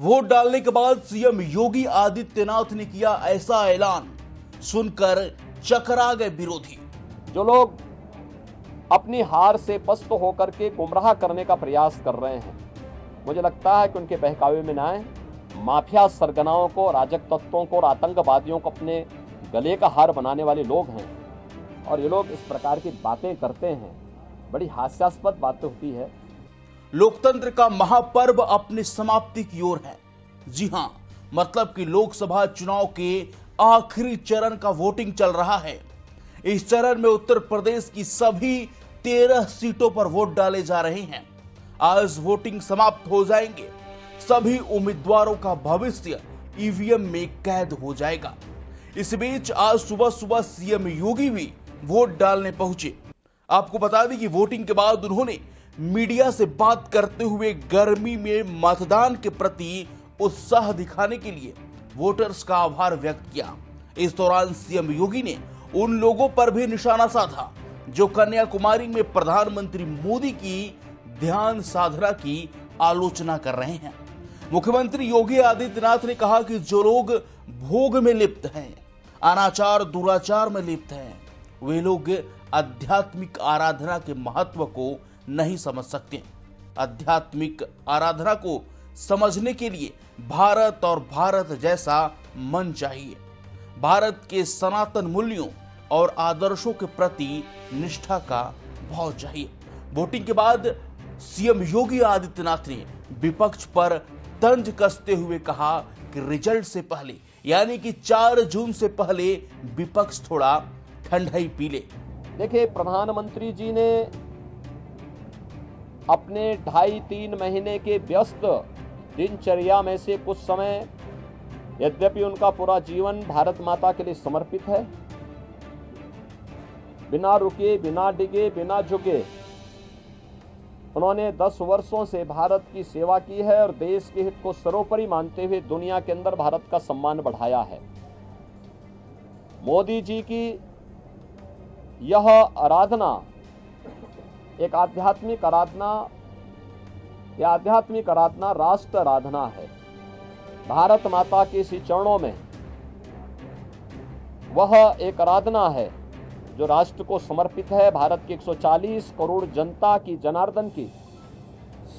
Vote डालने के बाद सीएम योगी आदित्यनाथ ने किया ऐसा ऐलान। सुनकर चकरा गए विरोधी। जो लोग अपनी हार से पस्त होकर के गुमराह करने का प्रयास कर रहे हैं, मुझे लगता है कि उनके बहकावे में ना आए। माफिया सरगनाओं को राजक तत्वों को और आतंकवादियों को अपने गले का हार बनाने वाले लोग हैं। और ये लोग इस प्रकार की बातें करते हैं। बड़ी हास्यास्पद बातें होती है। लोकतंत्र का महापर्व अपनी समाप्ति की ओर है। जी हाँ मतलब कि लोकसभा चुनाव के आखिरी चरण का वोटिंग चल रहा है। इस चरण में उत्तर प्रदेश की सभी तेरह सीटों पर वोट डाले जा रहे हैं। आज वोटिंग समाप्त हो जाएँगे। सभी उम्मीदवारों का भविष्य ईवीएम में कैद हो जाएगा। इस बीच आज सुबह सुबह सीएम योगी भी वोट डालने पहुँचे। आपको बता दें कि वोटिंग के बाद उन्होंने मीडिया से बात करते हुए गर्मी में मतदान के प्रति उत्साह दिखाने के लिए वोटर्स का आभार व्यक्त किया। इस दौरान सीएम योगी ने उन लोगों पर भी निशाना साधा, जो कन्याकुमारी में प्रधानमंत्री मोदी की ध्यान साधना की आलोचना कर रहे हैं। मुख्यमंत्री योगी आदित्यनाथ ने कहा कि जो लोग भोग में लिप्त हैं, अनाचार, दुराचार में लिप्त हैं, वे लोग आध्यात्मिक आराधना के महत्व को नहीं समझ सकते। आध्यात्मिक आराधना को समझने के लिए भारत और भारत जैसा मन चाहिए। भारत के सनातन मूल्यों और आदर्शों के प्रति निष्ठा का भाव चाहिए। वोटिंग के बाद सीएम योगी आदित्यनाथ ने विपक्ष पर तंज कसते हुए कहा कि रिज़ल्ट से पहले, यानी कि 4 जून से पहले, विपक्ष थोड़ा ठंडाई पी ले। देखिए, प्रधानमंत्री जी ने अपने ढाई तीन महीने के व्यस्त दिनचर्या में से कुछ समय यद्यपि उनका पूरा जीवन भारत माता के लिए समर्पित है। बिना रुके, बिना डिगे, बिना झुके उन्होंने 10 वर्षों से भारत की सेवा की है और देश के हित को सर्वोपरि मानते हुए दुनिया के अंदर भारत का सम्मान बढ़ाया है। मोदी जी की यह आराधना एक आध्यात्मिक आराधना, यह आध्यात्मिक आराधना राष्ट्र आराधना है। भारत माता के इसी चरणों में वह एक आराधना है, जो राष्ट्र को समर्पित है। भारत की 140 करोड़ जनता की, जनार्दन की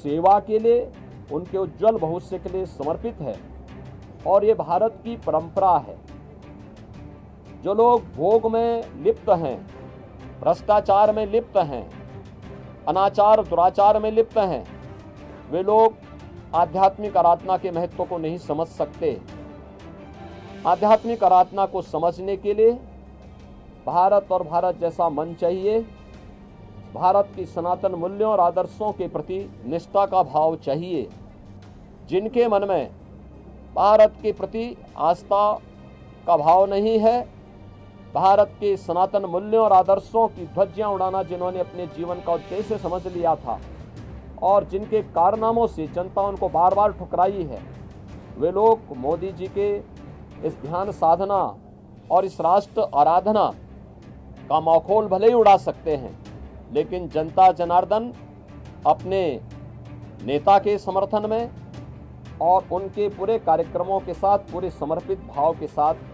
सेवा के लिए, उनके उज्जवल भविष्य के लिए समर्पित है। और ये भारत की परंपरा है। जो लोग भोग में लिप्त हैं, भ्रष्टाचार में लिप्त हैं अनाचार दुराचार में लिप्त हैं। वे लोग आध्यात्मिक आराधना के महत्व को नहीं समझ सकते। आध्यात्मिक आराधना को समझने के लिए भारत और भारत जैसा मन चाहिए। भारत की सनातन मूल्यों और आदर्शों के प्रति निष्ठा का भाव चाहिए, जिनके मन में भारत के प्रति आस्था का भाव नहीं है। भारत के सनातन मूल्यों और आदर्शों की ध्वजियाँ उड़ाना जिन्होंने अपने जीवन का उद्देश्य समझ लिया था और जिनके कारनामों से जनता उनको बार बार ठुकराई है, वे लोग मोदी जी के इस ध्यान साधना और इस राष्ट्र आराधना का माखोल भले ही उड़ा सकते हैं, लेकिन जनता जनार्दन अपने नेता के समर्थन में और उनके पूरे कार्यक्रमों के साथ, पूरे समर्पित भाव के साथ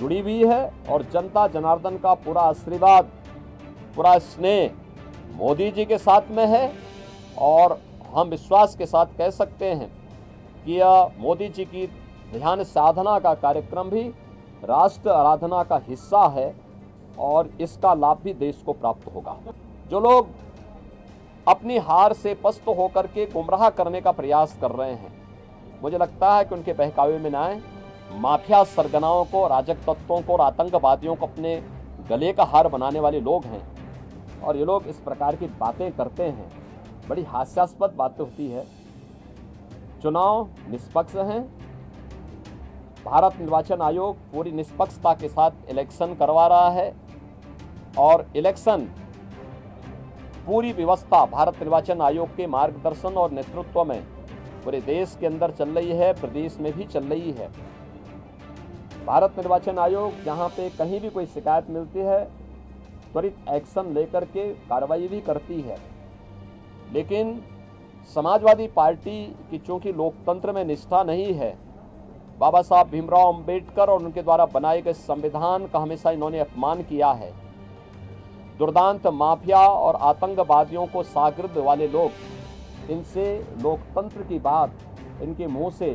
जुड़ी हुई है और जनता जनार्दन का पूरा आशीर्वाद, पूरा स्नेह मोदी जी के साथ में है और हम विश्वास के साथ कह सकते हैं कि यह मोदी जी की ध्यान साधना का कार्यक्रम भी राष्ट्र आराधना का हिस्सा है और इसका लाभ भी देश को प्राप्त होगा। जो लोग अपनी हार से पस्त होकर के गुमराह करने का प्रयास कर रहे हैं, मुझे लगता है कि उनके बहकावे में ना आए। माफिया सरगनाओं को, राजक तत्वों को और आतंकवादियों को अपने गले का हार बनाने वाले लोग हैं। और ये लोग इस प्रकार की बातें करते हैं। बड़ी हास्यास्पद बातें होती है। चुनाव निष्पक्ष हैं। भारत निर्वाचन आयोग पूरी निष्पक्षता के साथ इलेक्शन करवा रहा है। और इलेक्शन पूरी व्यवस्था भारत निर्वाचन आयोग के मार्गदर्शन और नेतृत्व में पूरे देश के अंदर चल रही है, प्रदेश में भी चल रही है। भारत निर्वाचन आयोग, जहाँ पे कहीं भी कोई शिकायत मिलती है, त्वरित एक्शन लेकर के कार्रवाई भी करती है। लेकिन समाजवादी पार्टी की चूँकि लोकतंत्र में निष्ठा नहीं है, बाबा साहब भीमराव अंबेडकर और उनके द्वारा बनाए गए संविधान का हमेशा इन्होंने अपमान किया है। दुर्दांत माफिया और आतंकवादियों को सागिर्द वाले लोग, इनसे लोकतंत्र की बात, इनके मुँह से,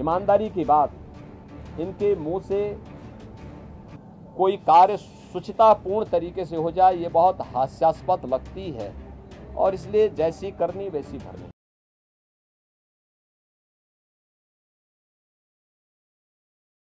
ईमानदारी की बात इनके मुँह से कोई कार्य सुचितापूर्ण तरीके से हो जाए, ये बहुत हास्यास्पद लगती है। और इसलिए जैसी करनी, वैसी भरनी।